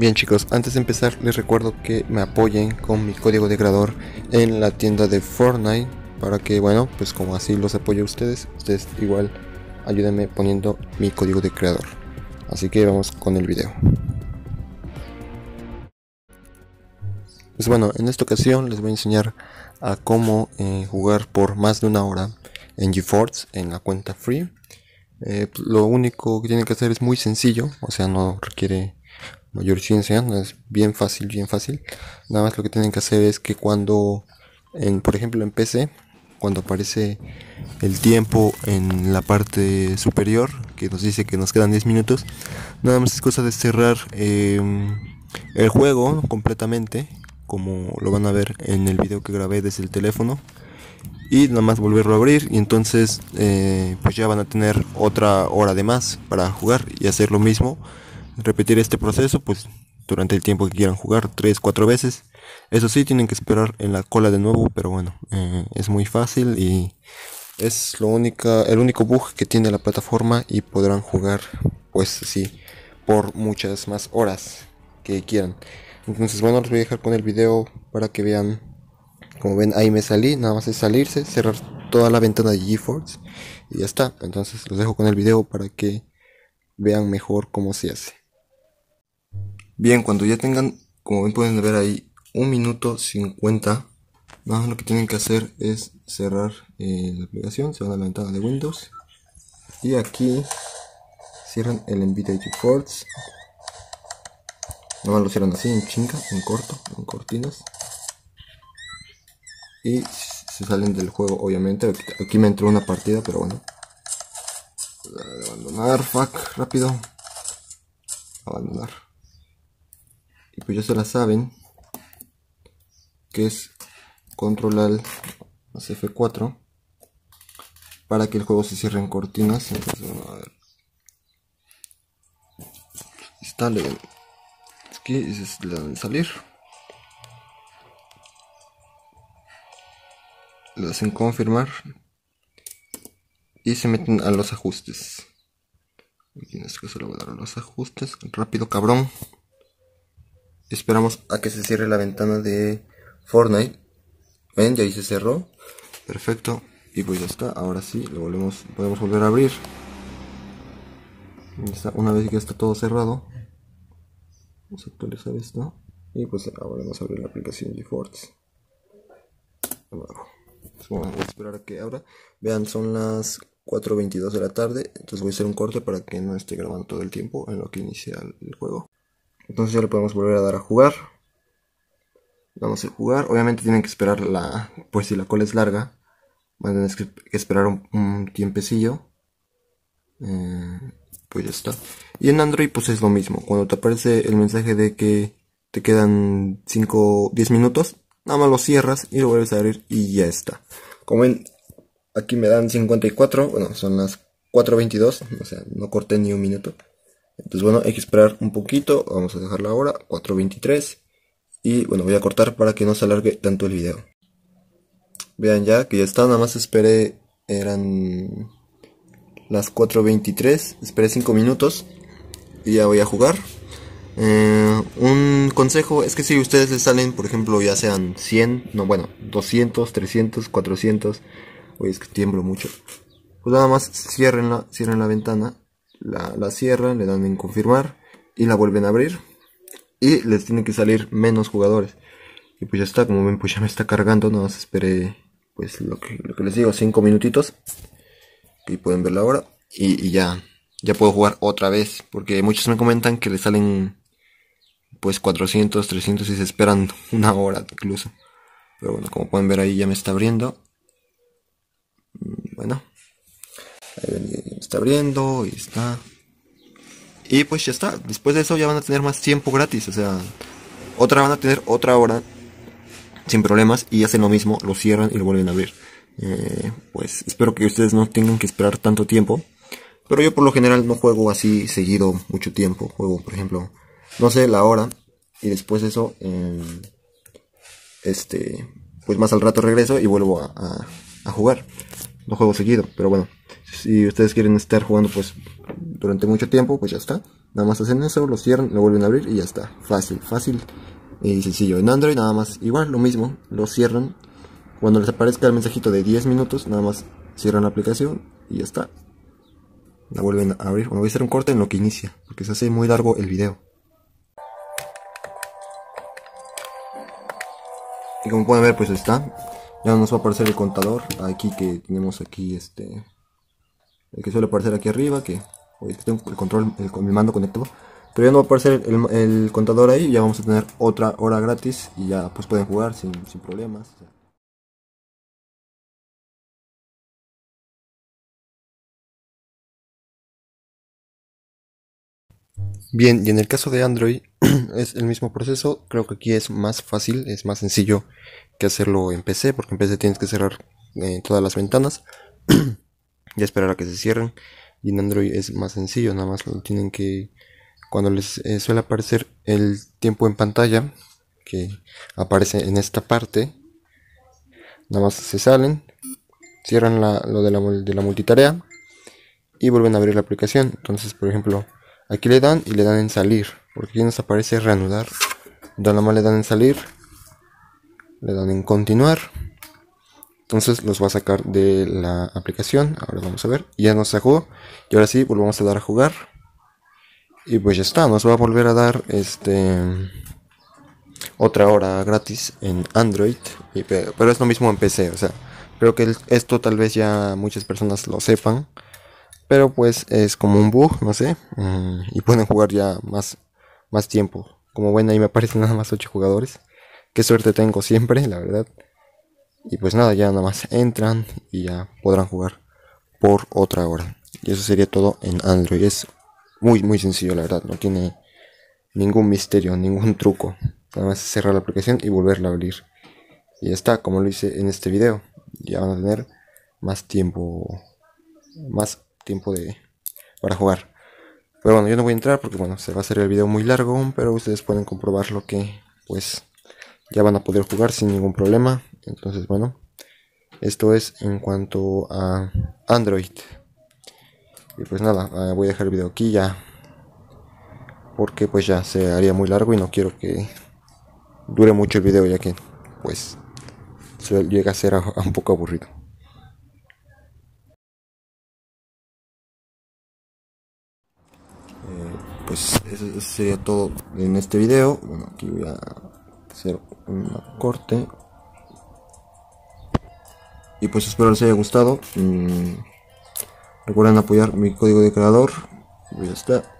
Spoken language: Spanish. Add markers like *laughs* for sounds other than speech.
Bien chicos, antes de empezar les recuerdo que me apoyen con mi código de creador en la tienda de Fortnite para que bueno, pues como así los apoyo a ustedes, ustedes igual ayúdenme poniendo mi código de creador. Así que vamos con el video. Pues bueno, en esta ocasión les voy a enseñar a cómo eh, jugar por más de una hora en GeForce en la cuenta free. Eh, lo único que tienen que hacer es muy sencillo, o sea, no requiere mayor ciencia, es bien fácil, bien fácil. Nada más lo que tienen que hacer es que cuando, en, por ejemplo en PC, cuando aparece el tiempo en la parte superior, que nos dice que nos quedan 10 minutos, nada más es cosa de cerrar em, el juego completamente, como lo van a ver en el video que grabé desde el teléfono. Y nada más volverlo a abrir y entonces eh, pues ya van a tener otra hora de más para jugar y hacer lo mismo repetir este proceso pues durante el tiempo que quieran jugar, 3, 4 veces. Eso sí, tienen que esperar en la cola de nuevo, pero bueno, eh, es muy fácil y es lo única, el único bug que tiene la plataforma y podrán jugar pues sí por muchas más horas que quieran. Entonces bueno, les voy a dejar con el video para que vean. Como ven, ahí me salí, nada más es salirse, cerrar toda la ventana de GeForce y ya está. Entonces los dejo con el video para que vean mejor cómo se hace. Bien, cuando ya tengan, como ven pueden ver ahí, un minuto 50, más lo que tienen que hacer es cerrar eh, la aplicación, se van a la ventana de Windows y aquí cierran el NVIDIA GeForce. Más lo cierran así en chinga, en corto, en cortinas. Y se salen del juego obviamente, aquí, me entró una partida pero bueno. Abandonar, fuck, rápido. Abandonar pues ya se la saben que es controlar más F4 para que el juego se cierre en cortinas. Entonces a ver. Instale aquí y se le dan salir. Le hacen confirmar y se meten a los ajustes. Aquí en este caso le voy a dar a los ajustes. Rápido cabrón Esperamos a que se cierre la ventana de Fortnite. Ven, ya ahí se cerró. Perfecto. Y pues ya está. Ahora sí, lo volvemos, podemos volver a abrir. Una vez que está todo cerrado. Vamos a actualizar esto. Y pues ahora vamos a abrir la aplicación GeForce. Vamos a esperar a que abra. Vean, son las 4.22 de la tarde. Entonces voy a hacer un corte para que no esté grabando todo el tiempo en lo que inicia el juego. Entonces ya le podemos volver a dar a jugar. Vamos a jugar. Obviamente tienen que esperar la... Pues si la cola es larga. Van a tener que esperar un, tiempecillo. Eh, pues ya está. Y en Android pues es lo mismo. Cuando te aparece el mensaje de que te quedan 5, 10 minutos. Nada más lo cierras y lo vuelves a abrir y ya está. Como ven, aquí me dan 54. Bueno, son las 4.22. O sea, no corté ni un minuto. Entonces bueno, hay que esperar un poquito, vamos a dejarla ahora, 4.23 y bueno, voy a cortar para que no se alargue tanto el video. Vean ya que ya está, nada más esperé, eran las 4.23, esperé 5 minutos y ya voy a jugar. Eh, un consejo es que si ustedes les salen, por ejemplo, ya sean 100, no bueno, 200, 300, 400, hoy es que tiemblo mucho. Pues nada más cierren la, cierren la ventana la, la cierran, le dan en confirmar y la vuelven a abrir y les tienen que salir menos jugadores. Y pues ya está, como ven, pues ya me está cargando, nada más esperé pues lo que, lo que les digo, 5 minutitos. Y pueden verla ahora. Y, y, ya, ya puedo jugar otra vez. Porque muchos me comentan que le salen pues 400, 300 y se esperan *laughs* una hora incluso. Pero bueno, como pueden ver ahí ya me está abriendo. Mm, bueno, está abriendo y está. Y pues ya está. Después de eso ya van a tener más tiempo gratis. O sea, otra van a tener otra hora sin problemas y hacen lo mismo, lo cierran y lo vuelven a abrir. Eh, pues espero que ustedes no tengan que esperar tanto tiempo. Pero yo por lo general no juego así seguido mucho tiempo. Juego, por ejemplo, no sé, la hora. Y después de eso, em, este, pues más al rato regreso y vuelvo a, a jugar. No juego seguido, pero bueno si ustedes quieren estar jugando pues durante mucho tiempo, pues ya está. Nada más hacen eso, lo cierran, lo vuelven a abrir y ya está. Fácil, fácil y sencillo. En Android nada más igual, lo mismo, lo cierran. Cuando les aparezca el mensajito de 10 minutos, nada más cierran la aplicación y ya está. La vuelven a abrir. Bueno, voy a hacer un corte en lo que inicia, porque se hace muy largo el video. Y como pueden ver, pues está. Ya nos va a aparecer el contador. Aquí que tenemos aquí este. El que suele aparecer aquí arriba. Que hoy tengo el control, el, el mando conectado. Pero ya no va a aparecer el, contador ahí. Ya vamos a tener otra hora gratis. Y ya pues pueden jugar sin, sin problemas. Bien, y en el caso de Android *clears throat* es el mismo proceso, creo que aquí es más fácil, es más sencillo que hacerlo en PC, porque en PC tienes que cerrar eh, todas las ventanas *clears throat* y esperar a que se cierren, y en Android es más sencillo, nada más lo tienen que, cuando les eh, suele aparecer el tiempo en pantalla, que aparece en esta parte, nada más se salen, cierran lo de la, de la multitarea y vuelven a abrir la aplicación, entonces por ejemplo, Aquí le dan y le dan en salir. Porque aquí nos aparece reanudar. Entonces más le dan en salir. Le dan en continuar. Entonces los va a sacar de la aplicación. Ahora vamos a ver. Ya nos sacó. Y ahora sí, volvemos a dar a jugar. Y pues ya está. Nos va a volver a dar este otra hora gratis en Android. pero es lo mismo en PC. O sea, creo que esto tal vez ya muchas personas lo sepan. Pero pues es como un bug, no sé. Mm, y pueden jugar ya más, más tiempo. Como ven ahí me aparecen *laughs* nada más 8 jugadores. Qué suerte tengo siempre, la verdad. Y pues nada, ya nada más entran y ya podrán jugar por otra hora. Y eso sería todo en Android. Es muy, muy sencillo, la verdad. No tiene ningún misterio, ningún truco. Nada más cerrar la aplicación y volverla a abrir. Y ya está, como lo hice en este video. Ya van a tener más tiempo, más tiempo de para jugar. Pero bueno, yo no voy a entrar porque bueno, se va a hacer el video muy largo, pero ustedes pueden comprobar lo que pues ya van a poder jugar sin ningún problema. Entonces, bueno, esto es en cuanto a Android. Y pues nada, ah, voy a dejar el video aquí ya. Porque pues ya se haría muy largo y no quiero que dure mucho el video ya que pues llega a ser un poco aburrido. pues eso, sería todo en este video. Bueno, aquí voy a hacer un corte. Y pues espero les haya gustado. Mm, recuerden apoyar mi código de creador. Ya está.